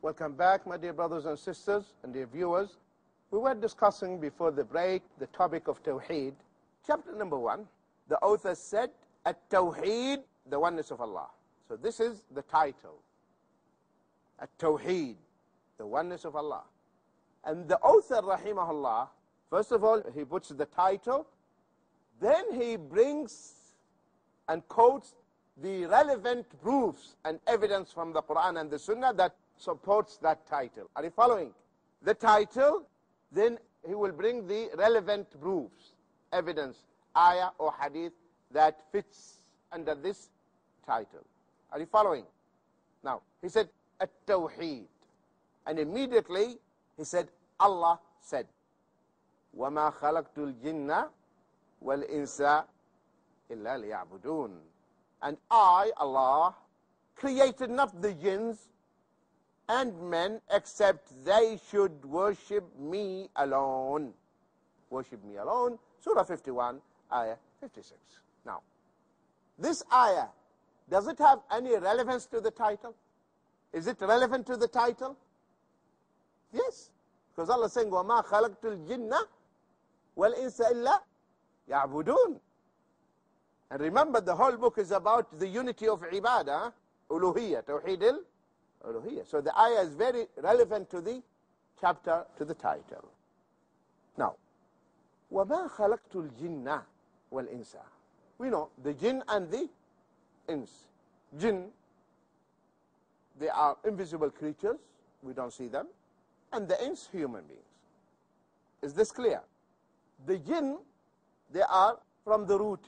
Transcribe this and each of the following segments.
Welcome back, my dear brothers and sisters and dear viewers. We were discussing before the break the topic of Tawheed. Chapter number one, the author said, At-Tawheed, the oneness of Allah. So this is the title. At-Tawheed, the oneness of Allah. And the author, rahimahullah, first of all, he puts the title, then he brings and quotes the relevant proofs and evidence from the Quran and the Sunnah that supports that title. Are you following? The title, then he will bring the relevant proofs, evidence, ayah or hadith that fits under this title. Are you following? Now, he said, At-Tawheed. And immediately, he said, Allah said, وَمَا خَلَقْتُ الْجِنَّ وَالْإِنسَ إِلَّا لِيَعْبُدُونَ And I, Allah, created not the jinns and men except they should worship me alone. Worship me alone. Surah 51, Ayah 56. Now, this ayah, does it have any relevance to the title? Is it relevant to the title? Yes. Because Allah is saying, وَمَا خَلَقْتُ الْجِنَّ وَالْإِنسَ إِلَّا يَعْبُدُونَ And remember, the whole book is about the unity of ibadah, uluhiyya, tawheed uluhiyya. So the ayah is very relevant to the chapter, to the title. Now, وَمَا خَلَقْتُ الْجِنَّ وَالْإِنسَ We know the jinn and the ins. Jinn, they are invisible creatures. We don't see them. And the ins, human beings. Is this clear? The jinn, they are from the root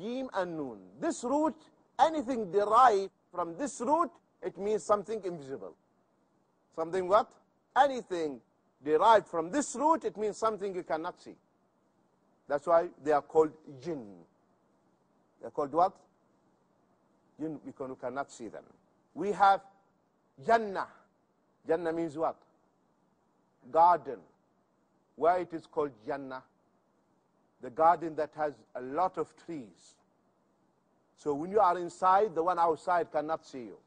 jim and noon. This root, anything derived from this root it means something invisible. Something what? Anything derived from this root, it means something you cannot see. That's why they are called jinn. They're called what? Jinn, because we cannot see them. We have Jannah. Jannah means what? Garden. Why it is called Jannah? The garden that has a lot of trees. So when you are inside, the one outside cannot see you.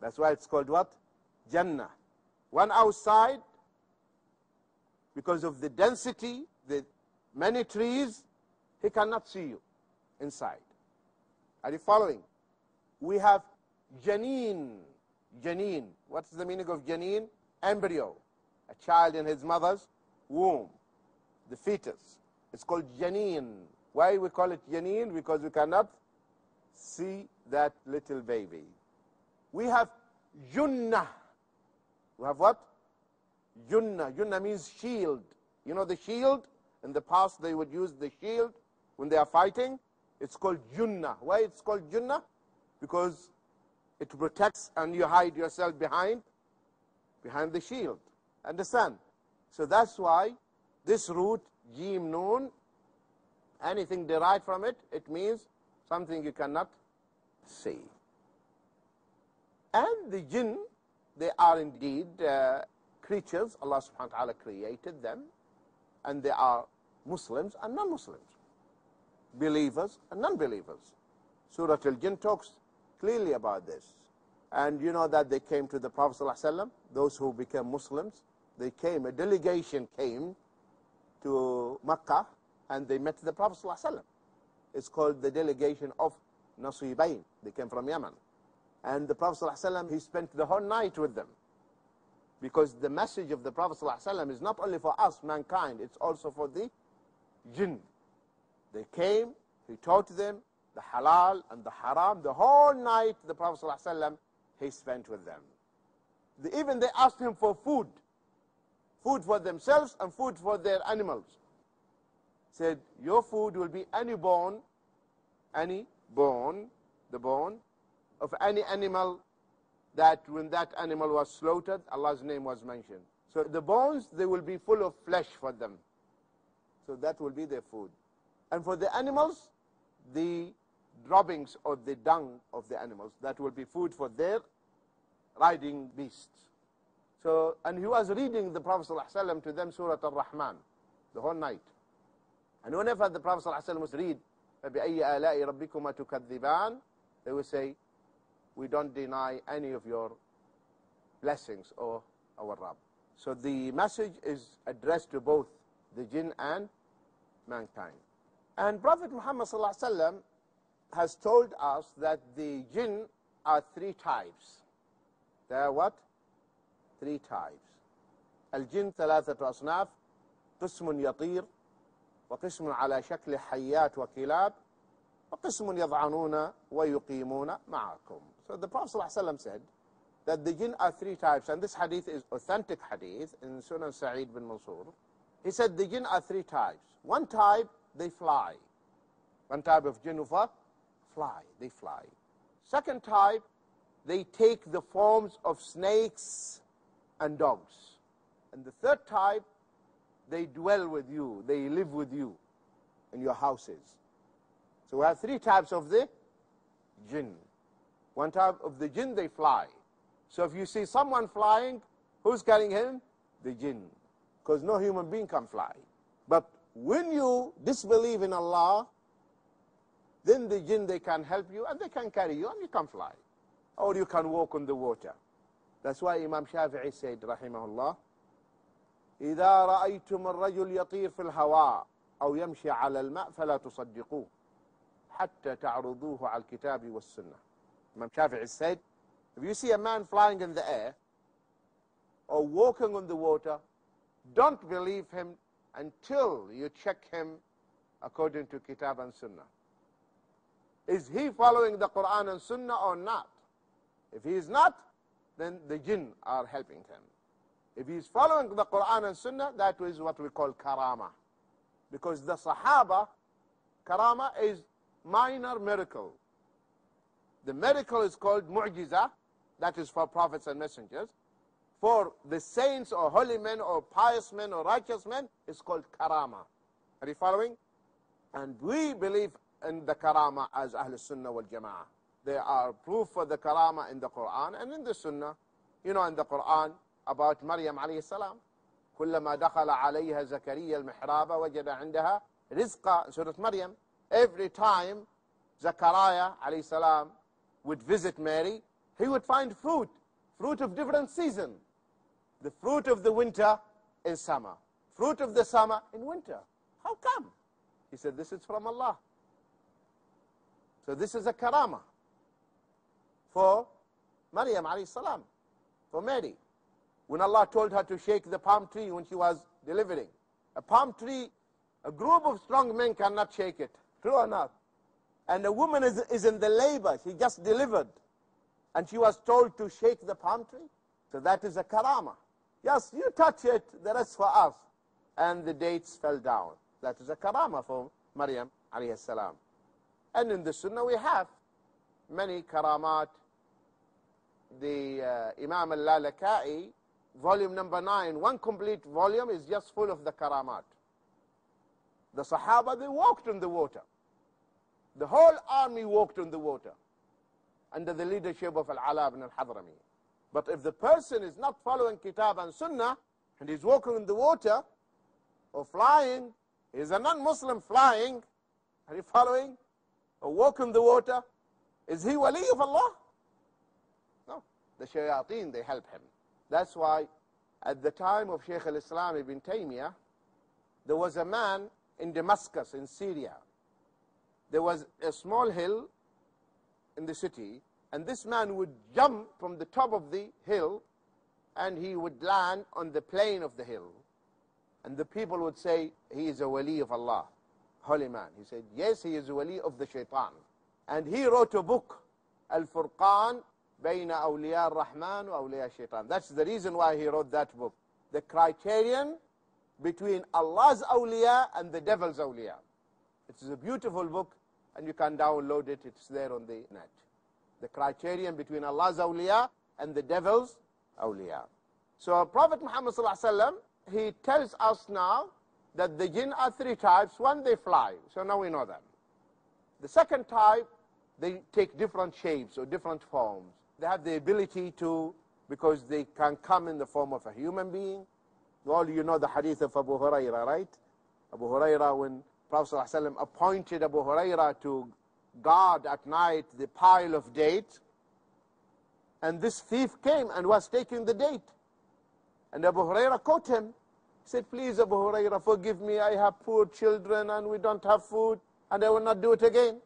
That's why it's called what? Jannah. One outside, because of the density, the many trees, he cannot see you inside. Are you following? We have janeen. Janeen. What's the meaning of janeen? Embryo. A child in his mother's womb. The fetus. It's called janeen. Why we call it janeen? Because we cannot see that little baby. We have junnah. We have what? Junnah. Junnah means shield. You know the shield? In the past they would use the shield when they are fighting. It's called junnah. Why it's called junnah? Because it protects and you hide yourself behind behind the shield. Understand? So that's why this root, jim noon, anything derived from it, it means something you cannot see. And the jinn, they are indeed uh, creatures. Allah subhanahu wa ta'ala created them. And they are Muslims and non-Muslims. Believers and non-believers. Surah Al-Jinn talks clearly about this. And you know that they came to the Prophet ﷺ, those who became Muslims. They came, a delegation came to Makkah and they met the Prophet ﷺ. It's called the delegation of Nasibain. They came from Yemen. And the Prophet ﷺ, he spent the whole night with them. Because the message of the Prophet ﷺ is not only for us, mankind, it's also for the jinn. They came, he taught them the halal and the haram. The whole night the Prophet ﷺ, he spent with them. The, even they asked him for food. Food for themselves and food for their animals. Said, your food will be any bone, any bone, the bone, of any animal that when that animal was slaughtered, Allah's name was mentioned. So the bones, they will be full of flesh for them. So that will be their food. And for the animals, the droppings or the dung of the animals, that will be food for their riding beasts. So, and he was reading the Prophet ﷺ to them Surah Al-Rahman the whole night. And whenever the Prophet ﷺ was read فبأي آلاء ربكما تكذبان They will say, we don't deny any of your blessings, O our Rabb. So the message is addressed to both the jinn and mankind. And Prophet Muhammad has told us that the jinn are three types. They are what? Three types. الجن ثلاثة أصناف قسم يطير وقسم على شكل حيات وكلاب وقسم يضعنون ويقيمون معكم. So the Prophet ﷺ said that the jinn are three types, and this hadith is authentic hadith in Sunan Sa'id bin Mansur. He said the jinn are three types. One type, they fly. One type of jinn fly, they fly. Second type, they take the forms of snakes and dogs. And the third type, they dwell with you, they live with you in your houses. So we have three types of the jinn. One type of the jinn, they fly. So if you see someone flying, who's carrying him? The jinn. Because no human being can fly. But when you disbelieve in Allah, then the jinn, they can help you and they can carry you and you can fly. Or you can walk on the water. That's why Imam Shafi'i said, rahimahullah, إذا رأيتم الرجل يطير في الهواء أو يمشي على الماء فلا تصدقوه حتى تعرضوه على الكتاب والسنة. Imam Shafi'i said, if you see a man flying in the air or walking on the water, don't believe him until you check him according to Kitab and Sunnah. Is he following the Quran and Sunnah or not? If he is not, then the jinn are helping him. If he is following the Quran and Sunnah, that is what we call karama. Because the Sahaba, karama is minor miracle. The miracle is called mu'jiza, that is for prophets and messengers. For the saints or holy men or pious men or righteous men, it's called karama. Are you following? And we believe in the karama as Ahl Sunnah wal Jama'ah. There are proof for the karama in the Quran and in the Sunnah. You know in the Quran about Maryam alayhi salam. كلما دخل عليها زكريا المحراب وجد عندها رزقا Surah Maryam. Every time Zachariah alayhi salam would visit Mary, he would find fruit, fruit of different season. The fruit of the winter in summer, fruit of the summer in winter. How come? He said, this is from Allah. So this is a karama for Maryam salam, for Mary. When Allah told her to shake the palm tree when she was delivering. A palm tree, a group of strong men cannot shake it. True or not? And a woman is, is in the labor. She just delivered. And she was told to shake the palm tree. So that is a karama. Yes, you touch it, the rest for us. And the dates fell down. That is a karama for Maryam alayhi salam. And in the Sunnah we have many karamat. The uh, Imam al-Lalaka'i, volume number 9, one complete volume is just full of the karamat. The Sahaba, they walked on the water. The whole army walked on the water under the leadership of Al-Ala ibn al-Hadrami. But if the person is not following Kitab and Sunnah, and he's walking in the water, or flying, he's a non-Muslim flying, are you following? Or walking the water, is he wali of Allah? The shayateen, they help him. That's why at the time of Shaykh al-Islam ibn Taymiyyah, there was a man in Damascus, in Syria. There was a small hill in the city, and this man would jump from the top of the hill, and he would land on the plain of the hill. And the people would say, he is a wali of Allah, holy man. He said, yes, he is a wali of the shaitan. And he wrote a book, Al-Furqan, بين أولياء الرحمن وأولياء الشيطان. That's the reason why he wrote that book. The criterion between Allah's awliya and the devil's awliya. It is a beautiful book and you can download it. It's there on the net. The criterion between Allah's awliya and the devil's awliya. So Prophet Muhammad he tells us now that the jinn are three types. One, they fly. So now we know them. The second type, they take different shapes or different forms. They have the ability to, because they can come in the form of a human being. All you know the hadith of Abu Huraira, right? Abu Huraira, when Prophet ﷺ appointed Abu Huraira to guard at night the pile of date. And this thief came and was taking the date. And Abu Huraira caught him. He said, please Abu Huraira, forgive me. I have poor children and we don't have food. And I will not do it again.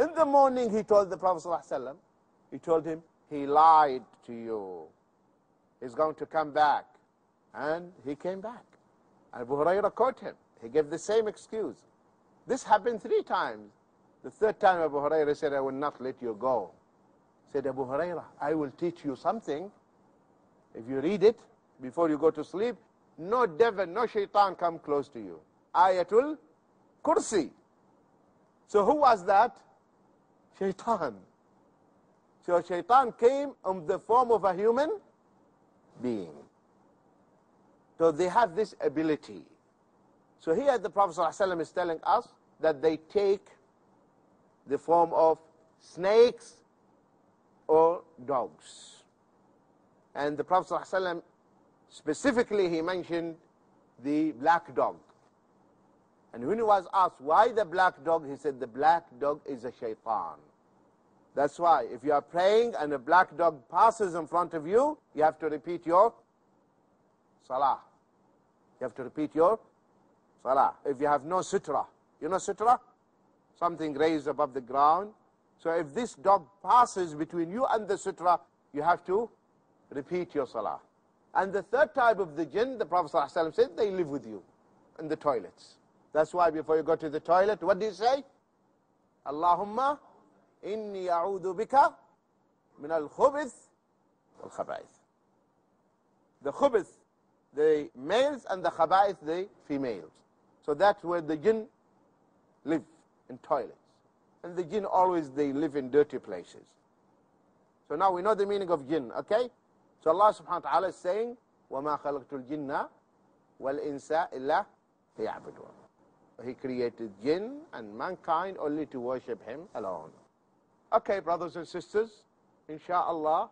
In the morning, he told the Prophet ﷺ, he told him, he lied to you. He's going to come back. And he came back. Abu Huraira caught him. He gave the same excuse. This happened three times. The third time Abu Huraira said, I will not let you go. Said Abu Huraira, I will teach you something. If you read it before you go to sleep, no devil, no shaitan come close to you. Ayatul Kursi. So who was that? Shaitan. So shaitan came in the form of a human being. So they have this ability. So here the Prophet ﷺ is telling us that they take the form of snakes or dogs. And the Prophet ﷺ specifically he mentioned the black dog. And when he was asked why the black dog, he said the black dog is a shaitan. That's why if you are praying and a black dog passes in front of you, you have to repeat your salah. You have to repeat your salah. If you have no sutra, you know sutra? Something raised above the ground. So if this dog passes between you and the sutra, you have to repeat your salah. And the third type of the jinn, the Prophet ﷺ said, they live with you in the toilets. That's why before you go to the toilet, what do you say? Allahumma inni a'udhu bika min al-khubith wal-khaba'ith. The khubith, the males, and the khaba'ith, the females. So that's where the jinn live, in toilets. And the jinn always, they live in dirty places. So now we know the meaning of jinn, okay? So Allah subhanahu wa ta'ala is saying, وَمَا خَلَقْتُ الْجِنَّ وَالْإِنسَ إِلَّا لِيَعْبُدُونَ He created jinn and mankind only to worship Him alone. Okay, brothers and sisters, insha'Allah,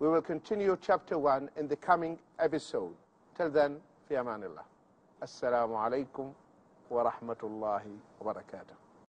we will continue chapter 1 in the coming episode. Till then, fi amanillah. Assalamu alaikum wa rahmatullahi wa barakatuh.